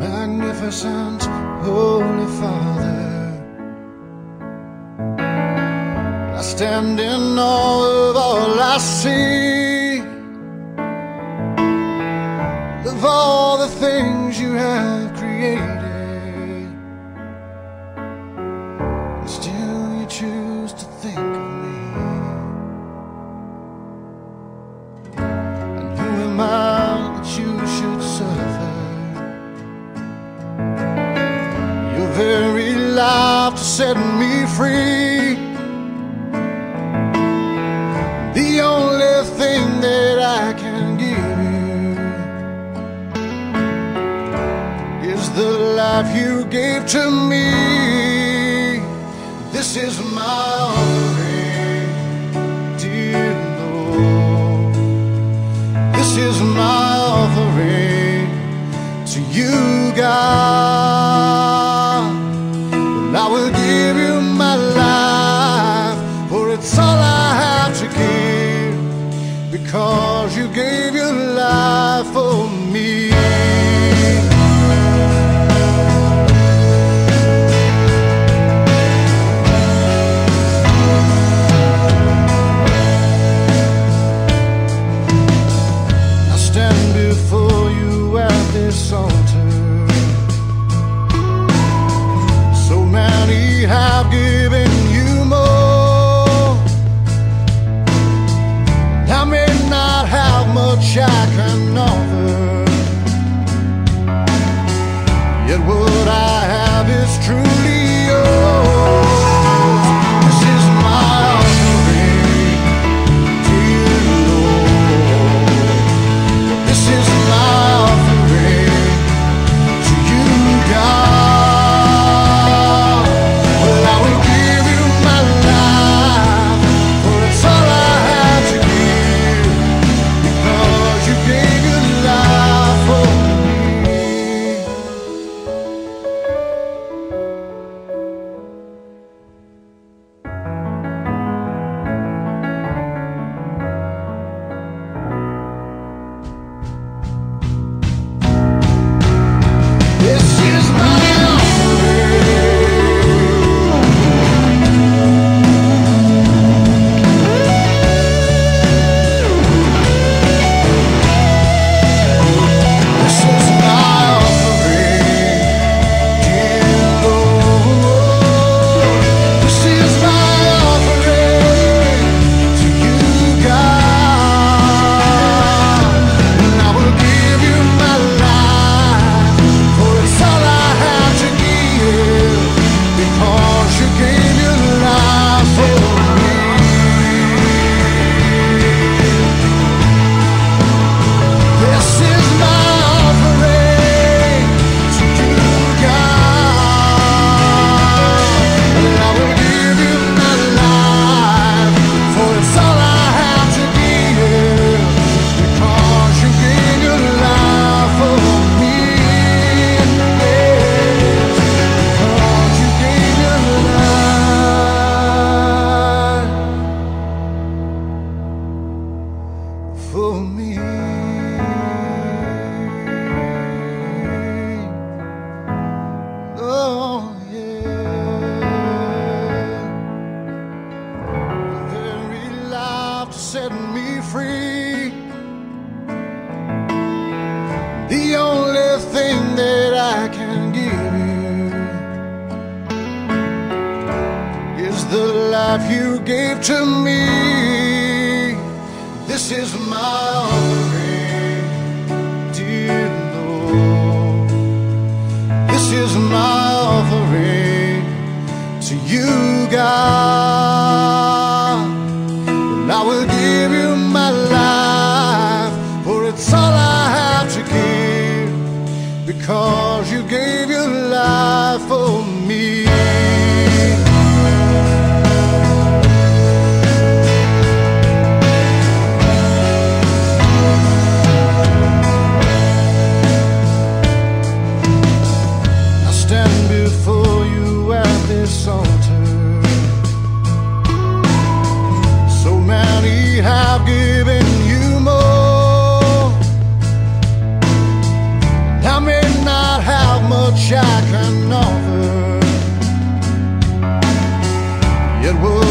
Magnificent Holy Father, I stand in awe of all I see, things you have created, and still you choose to think of me. And who am I that you should suffer? Your very life to set me free. The life you gave to me. This is my offering, dear Lord. This is my offering to you, God. Well, I will give you my life, for it's all I have to give, because you gave your life life you gave to me. This is my offering, dear Lord. This is my offering to you, God. And I will give you my life, for it's all I have to give. Because you gave your life for me. I can offer. It would.